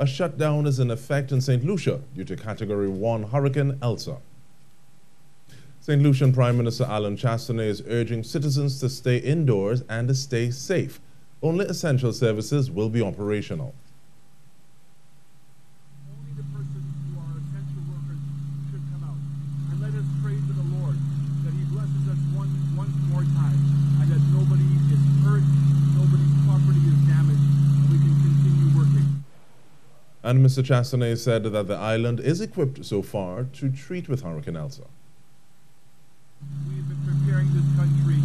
A shutdown is in effect in St. Lucia due to Category 1 Hurricane Elsa. St. Lucian Prime Minister Allen Chastanet is urging citizens to stay indoors and to stay safe. Only essential services will be operational. And Mr. Chastanet said that the island is equipped so far to treat with Hurricane Elsa. We've been preparing this country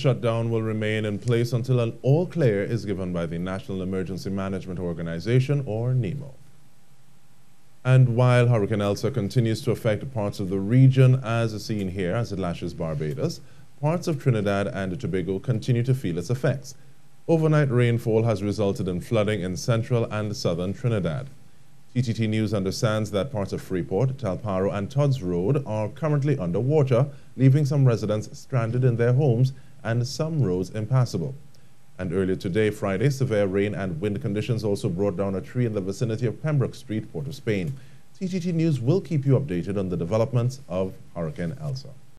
shutdown will remain in place until an all clear is given by the National Emergency Management Organization, or NEMO. And while Hurricane Elsa continues to affect parts of the region, as is seen here as it lashes Barbados, parts of Trinidad and Tobago continue to feel its effects. Overnight rainfall has resulted in flooding in central and southern Trinidad. TTT News understands that parts of Freeport, Talparo, and Todd's Road are currently underwater, leaving some residents stranded in their homes and some roads impassable. And earlier today, Friday, severe rain and wind conditions also brought down a tree in the vicinity of Pembroke Street, Port of Spain. TTT News will keep you updated on the developments of Hurricane Elsa.